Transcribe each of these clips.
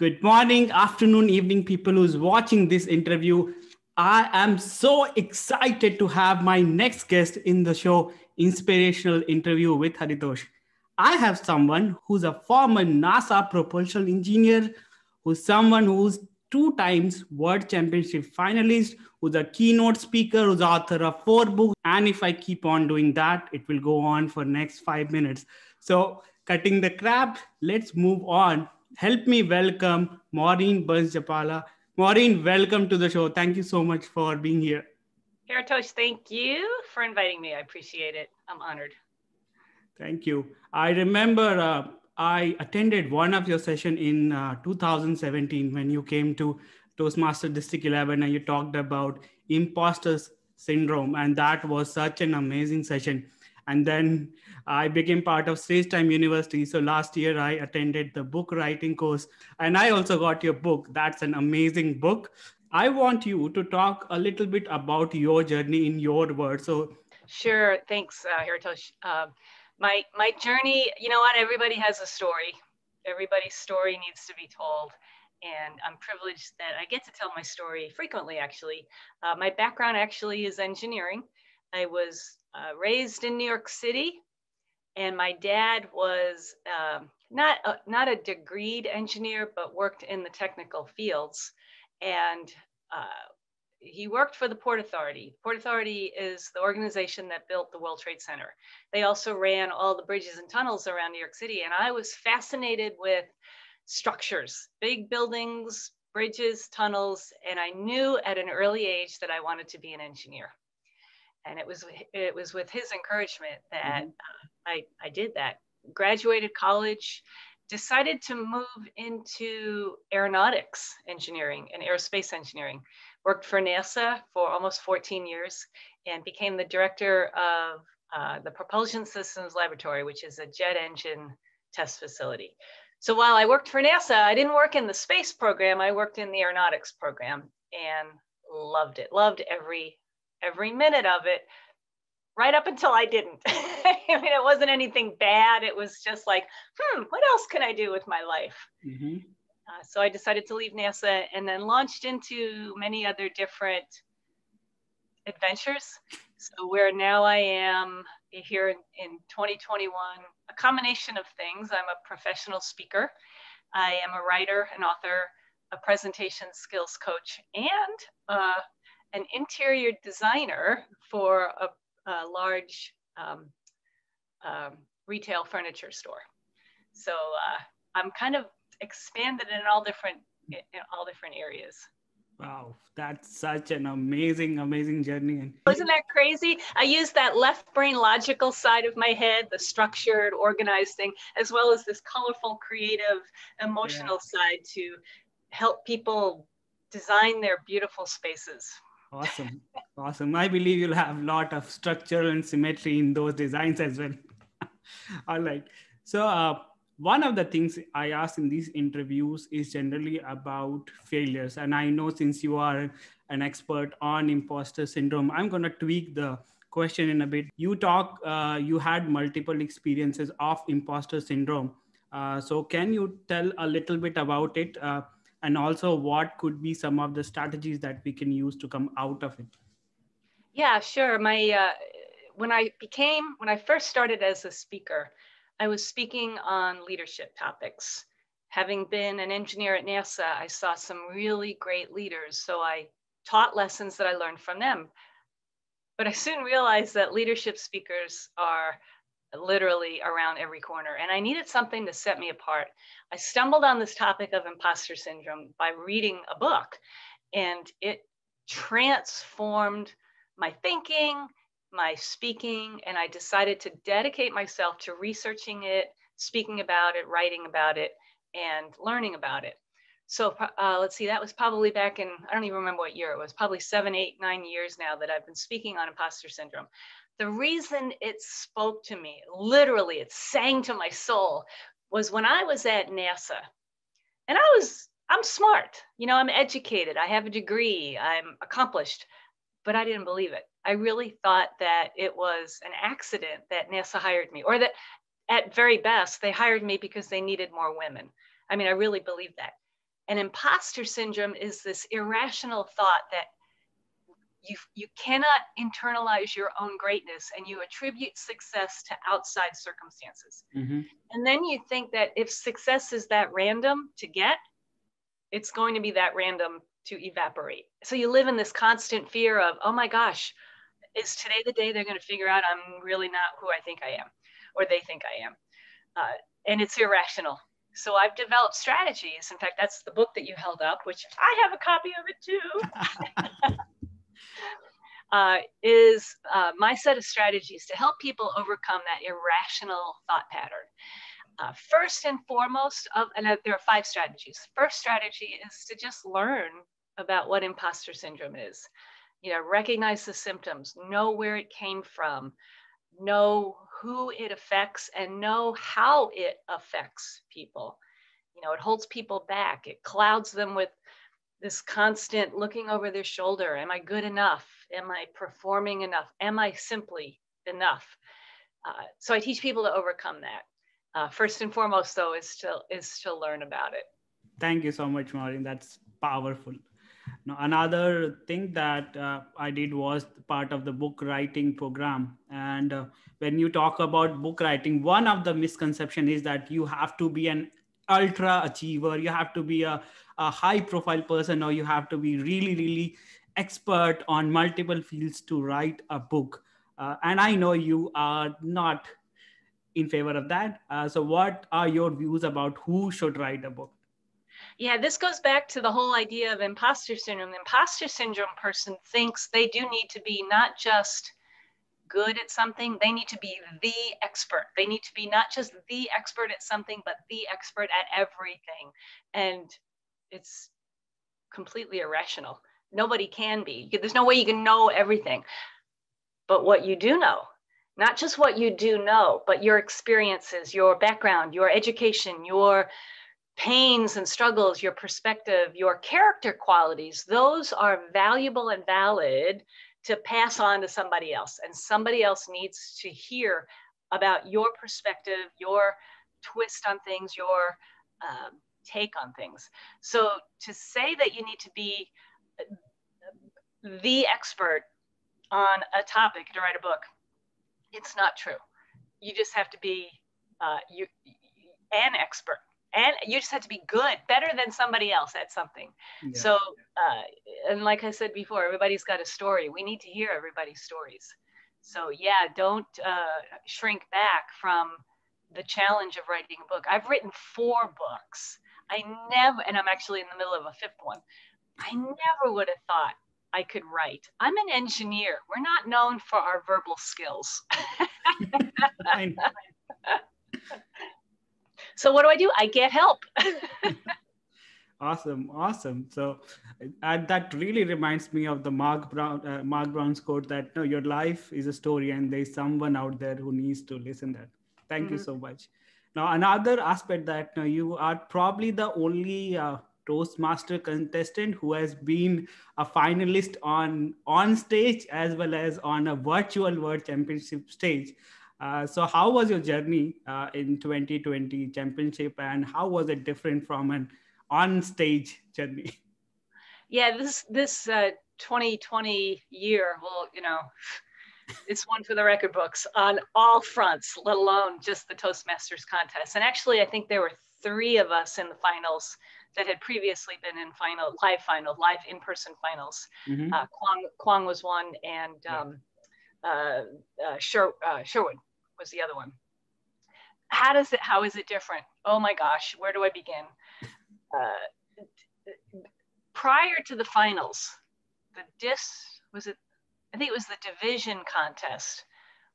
Good morning, afternoon, evening, people who's watching this interview. I am so excited to have my next guest in the show, Inspirational Interview with Haritosh. I have someone who's a former NASA propulsion engineer, who's someone who's two times world championship finalist, who's a keynote speaker, who's author of four books. And if I keep on doing that, it will go on for next five minutes. So cutting the crap, let's move on help me welcome Maureen Burns Zappala. Maureen, welcome to the show. Thank you so much for being here. Haritosh, thank you for inviting me. I appreciate it. I'm honored. Thank you. I remember uh, I attended one of your session in uh, 2017 when you came to Toastmaster District 11 and you talked about imposter syndrome. And that was such an amazing session. And then I became part of Stage Time University. So last year I attended the book writing course and I also got your book. That's an amazing book. I want you to talk a little bit about your journey in your words. So sure. Thanks, uh. Uh, my, my journey, you know what? Everybody has a story. Everybody's story needs to be told and I'm privileged that I get to tell my story frequently, actually. Uh, my background actually is engineering. I was uh, raised in New York City, and my dad was uh, not a, not a degreed engineer, but worked in the technical fields, and uh, he worked for the Port Authority. Port Authority is the organization that built the World Trade Center. They also ran all the bridges and tunnels around New York City, and I was fascinated with structures, big buildings, bridges, tunnels, and I knew at an early age that I wanted to be an engineer and it was it was with his encouragement that mm-hmm. I I did that. Graduated college, decided to move into aeronautics engineering and aerospace engineering. Worked for NASA for almost 14 years and became the director of uh, the Propulsion Systems Laboratory, which is a jet engine test facility. So while I worked for NASA, I didn't work in the space program. I worked in the aeronautics program and loved it. Loved every every minute of it right up until I didn't. I mean, it wasn't anything bad. It was just like, hmm, what else can I do with my life? Mm-hmm. Uh, so I decided to leave NASA and then launched into many other different adventures. So where now I am here in, in 2021, a combination of things. I'm a professional speaker. I am a writer, an author, a presentation skills coach, and uh, an interior designer for a, a large um, um, retail furniture store. So uh, I'm kind of expanded in all different in all different areas. Wow, that's such an amazing, amazing journey. Isn't that crazy? I use that left brain logical side of my head, the structured, organized thing, as well as this colorful, creative, emotional yeah. side to help people design their beautiful spaces. Awesome. Awesome. I believe you'll have a lot of structure and symmetry in those designs as well. All right. So, uh, one of the things I ask in these interviews is generally about failures. And I know since you are an expert on imposter syndrome, I'm going to tweak the question in a bit. You talk, uh, you had multiple experiences of imposter syndrome. Uh, so, can you tell a little bit about it? Uh, and also what could be some of the strategies that we can use to come out of it. Yeah sure. My uh, when i became when i first started as a speaker i was speaking on leadership topics. Having been an engineer at nasa i saw some really great leaders so i taught lessons that i learned from them. But i soon realized that leadership speakers are literally around every corner. And I needed something to set me apart. I stumbled on this topic of imposter syndrome by reading a book, and it transformed my thinking, my speaking, and I decided to dedicate myself to researching it, speaking about it, writing about it, and learning about it. So uh, let's see, that was probably back in, I don't even remember what year it was, probably seven, eight, nine years now that I've been speaking on imposter syndrome the reason it spoke to me, literally, it sang to my soul, was when I was at NASA. And I was, I'm smart, you know, I'm educated, I have a degree, I'm accomplished, but I didn't believe it. I really thought that it was an accident that NASA hired me, or that at very best, they hired me because they needed more women. I mean, I really believed that. And imposter syndrome is this irrational thought that you, you cannot internalize your own greatness and you attribute success to outside circumstances. Mm-hmm. And then you think that if success is that random to get, it's going to be that random to evaporate. So you live in this constant fear of, oh my gosh, is today the day they're going to figure out I'm really not who I think I am or they think I am? Uh, and it's irrational. So I've developed strategies. In fact, that's the book that you held up, which I have a copy of it too. uh, is uh, my set of strategies to help people overcome that irrational thought pattern. Uh, first and foremost, of, and there are five strategies. First strategy is to just learn about what imposter syndrome is. You know, recognize the symptoms, know where it came from, know who it affects, and know how it affects people. You know, it holds people back. It clouds them with this constant looking over their shoulder. Am I good enough? Am I performing enough? Am I simply enough? Uh, so I teach people to overcome that. Uh, first and foremost, though, is to is to learn about it. Thank you so much, Maureen. That's powerful. Now, another thing that uh, I did was part of the book writing program. And uh, when you talk about book writing, one of the misconception is that you have to be an ultra achiever, you have to be a, a high profile person, or you have to be really, really expert on multiple fields to write a book. Uh, and I know you are not in favor of that. Uh, so, what are your views about who should write a book? Yeah, this goes back to the whole idea of imposter syndrome. The imposter syndrome person thinks they do need to be not just good at something, they need to be the expert. They need to be not just the expert at something, but the expert at everything. And it's completely irrational. Nobody can be. There's no way you can know everything. But what you do know, not just what you do know, but your experiences, your background, your education, your pains and struggles, your perspective, your character qualities, those are valuable and valid to pass on to somebody else. And somebody else needs to hear about your perspective, your twist on things, your um, take on things. So to say that you need to be the expert on a topic to write a book, it's not true. You just have to be uh, you, an expert. And you just have to be good better than somebody else at something. Yeah. so uh, and like i said before everybody's got a story. We need to hear everybody's stories. So yeah don't uh, shrink back from the challenge of writing a book. I've written four books. I never and i'm actually in the middle of a fifth one i never would have thought I could write. I'm an engineer. We're not known for our verbal skills. So what do I do? I get help. awesome, awesome. So uh, that really reminds me of the Mark Brown, uh, Mark Brown's quote that no, your life is a story, and there's someone out there who needs to listen that. Thank mm-hmm. you so much. Now, another aspect that uh, you are probably the only uh, Toastmaster contestant who has been a finalist on on stage as well as on a virtual World Championship stage. Uh, so how was your journey uh, in 2020 championship and how was it different from an on-stage journey? Yeah, this this uh, 2020 year, well, you know, it's one for the record books on all fronts, let alone just the Toastmasters contest. And actually, I think there were three of us in the finals that had previously been in final, live final, live in-person finals. Mm-hmm. Uh, Kwong, Kwong was one, and um, uh, uh, Sher, uh, Sherwood was the other one. How does it, how is it different? Oh my gosh, where do I begin? Uh, prior to the finals, the DIS, was it, I think it was the division contest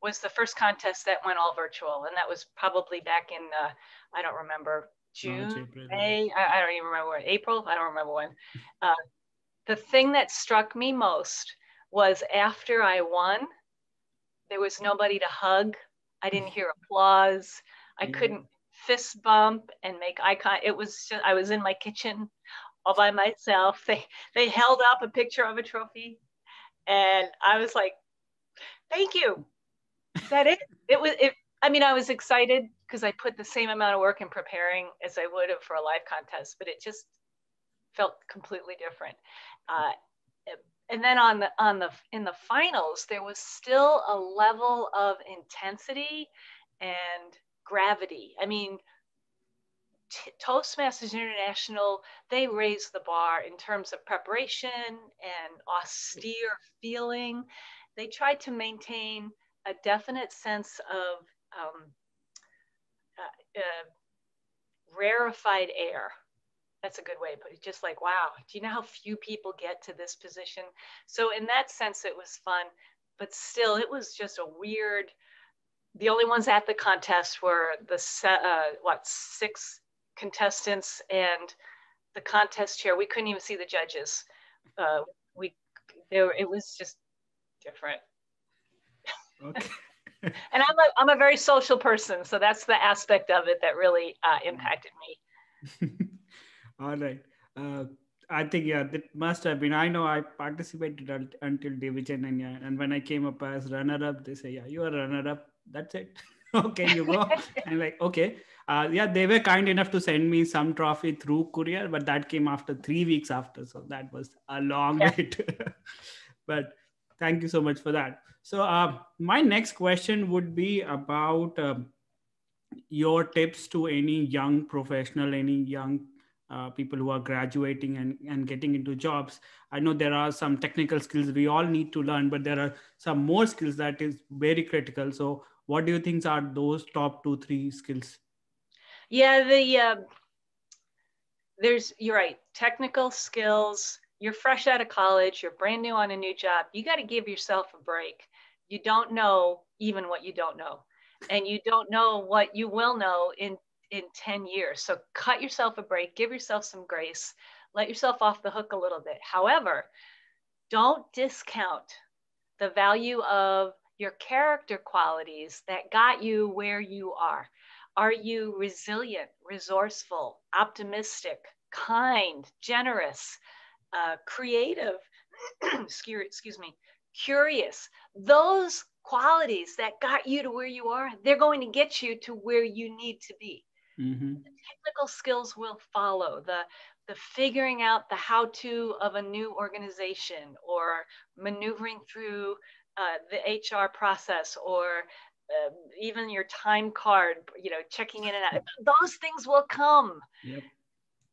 was the first contest that went all virtual. And that was probably back in, uh, I don't remember, June, May, I, I, don't even remember when, April, I don't remember when. Uh, the thing that struck me most was after I won, there was nobody to hug I didn't hear applause. I couldn't fist bump and make eye contact. It was just, I was in my kitchen all by myself. They they held up a picture of a trophy, and I was like, "Thank you." Is that it? It was. It. I mean, I was excited because I put the same amount of work in preparing as I would have for a live contest, but it just felt completely different. Uh, and then on the on the in the finals, there was still a level of intensity and gravity. I mean, Toastmasters International, they raised the bar in terms of preparation and austere feeling. They tried to maintain a definite sense of um, uh, uh, rarefied air. That's a good way it. Just like, wow, do you know how few people get to this position? So, in that sense, it was fun, but still, it was just a weird. The only ones at the contest were the uh, what six contestants and the contest chair. We couldn't even see the judges. Uh, we there it was just different. Okay. And I'm a, I'm a very social person, so that's the aspect of it that really uh, impacted me. All right. Uh, I think yeah, that must have been. I know I participated until division, and yeah, and when I came up as runner-up, they say, "Yeah, you are runner-up. That's it. okay, you go." and like, okay, uh, yeah, they were kind enough to send me some trophy through courier, but that came after three weeks after, so that was a long yeah. wait. but thank you so much for that. So uh, my next question would be about uh, your tips to any young professional, any young uh, people who are graduating and, and getting into jobs. I know there are some technical skills we all need to learn but there are some more skills that is very critical. So what do you think are those top two three skills? Yeah the uh, there's you're right. Technical skills you're fresh out of college you're brand new on a new job you got to give yourself a break you don't know even what you don't know and you don't know what you will know in in 10 years. So cut yourself a break, give yourself some grace, let yourself off the hook a little bit. However, don't discount the value of your character qualities that got you where you are. Are you resilient, resourceful, optimistic, kind, generous, uh, creative, excuse me, curious? Those qualities that got you to where you are, they're going to get you to where you need to be. Mm-hmm. The technical skills will follow. The the figuring out the how to of a new organization or maneuvering through uh, the HR process or uh, even your time card, you know, checking in and out. Those things will come. Yep.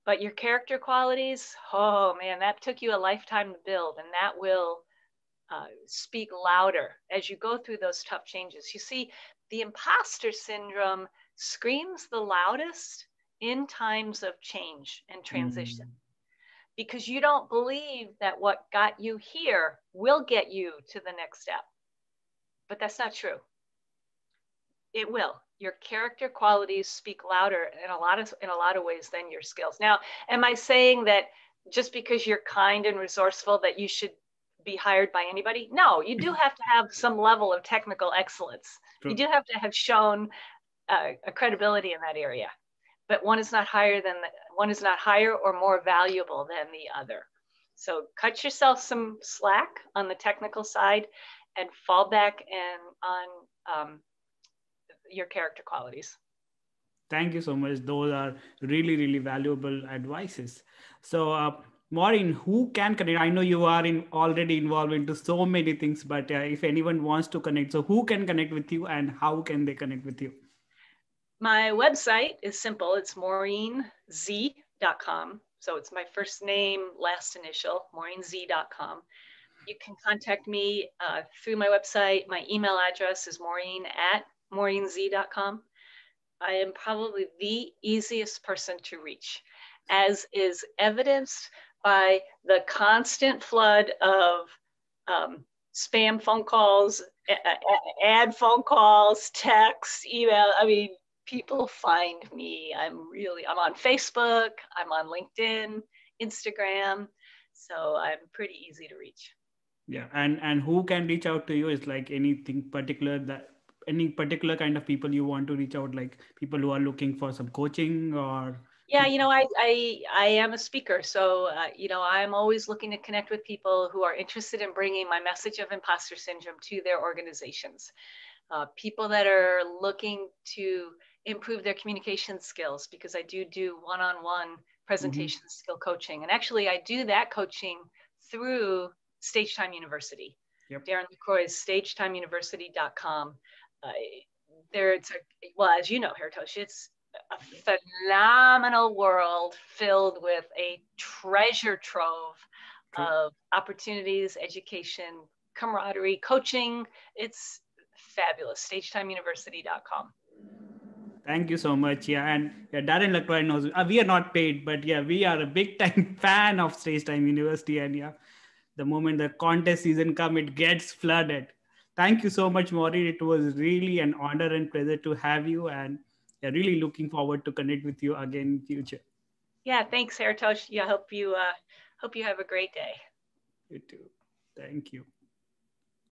But your character qualities, oh man, that took you a lifetime to build, and that will uh, speak louder as you go through those tough changes. You see, the imposter syndrome screams the loudest in times of change and transition. Mm. Because you don't believe that what got you here will get you to the next step. But that's not true. It will. Your character qualities speak louder in a lot of in a lot of ways than your skills. Now, am I saying that just because you're kind and resourceful that you should be hired by anybody? No, you do have to have some level of technical excellence. True. You do have to have shown uh, a credibility in that area but one is not higher than the, one is not higher or more valuable than the other so cut yourself some slack on the technical side and fall back and on um, your character qualities thank you so much those are really really valuable advices so uh, Maureen, who can connect? I know you are in already involved into so many things, but uh, if anyone wants to connect, so who can connect with you and how can they connect with you? My website is simple. It's maureenz.com. So it's my first name, last initial, maureenz.com. You can contact me uh, through my website. My email address is maureen at maureenz.com. I am probably the easiest person to reach, as is evidenced by the constant flood of um, spam phone calls, ad phone calls, texts, email. I mean, people find me. I'm really, I'm on Facebook, I'm on LinkedIn, Instagram. So I'm pretty easy to reach. Yeah. And and who can reach out to you is like anything particular that any particular kind of people you want to reach out, like people who are looking for some coaching or yeah you know i i, I am a speaker so uh, you know i'm always looking to connect with people who are interested in bringing my message of imposter syndrome to their organizations uh, people that are looking to improve their communication skills because I do do one-on-one presentation mm-hmm. skill coaching. And actually, I do that coaching through Stage Time University. Yep. Darren LaCroix's stagetimeuniversity.com. Uh, there, it's a, well, as you know, Haritosh, it's a phenomenal world filled with a treasure trove cool. of opportunities, education, camaraderie, coaching. It's fabulous. StageTimeUniversity.com. Thank you so much. Yeah, and yeah, Darren LaCroix knows uh, we are not paid, but yeah, we are a big time fan of Stage Time University, and yeah, the moment the contest season come, it gets flooded. Thank you so much, Maureen. It was really an honor and pleasure to have you, and yeah, really looking forward to connect with you again in future. Yeah, thanks, Haritosh. Yeah, hope you uh, hope you have a great day. You too. Thank you.